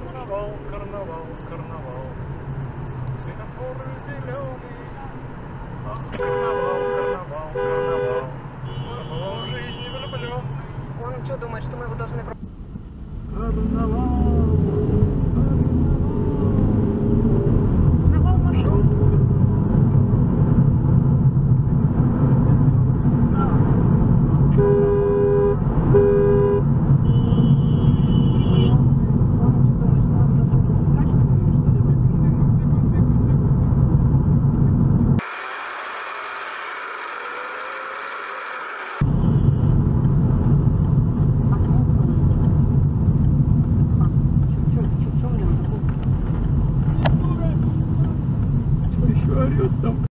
карнавал, карнавал. Светофоры зеленые. Ах, карнавал, карнавал, карнавал. Карнавал жизни влюблен. Он что думает, что мы его должны... Карнавал. Карнавал Еще орет там.